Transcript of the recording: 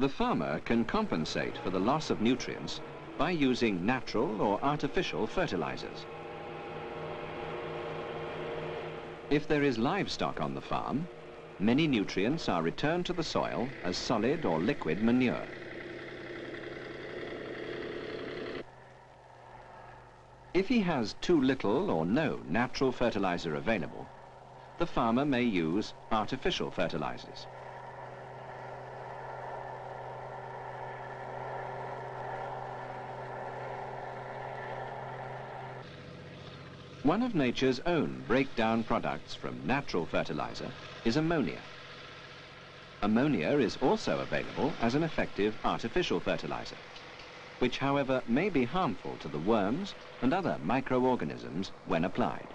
The farmer can compensate for the loss of nutrients by using natural or artificial fertilizers. If there is livestock on the farm, many nutrients are returned to the soil as solid or liquid manure. If he has too little or no natural fertilizer available, the farmer may use artificial fertilizers. One of nature's own breakdown products from natural fertilizer is ammonia. Ammonia is also available as an effective artificial fertilizer, which however may be harmful to the worms and other microorganisms when applied.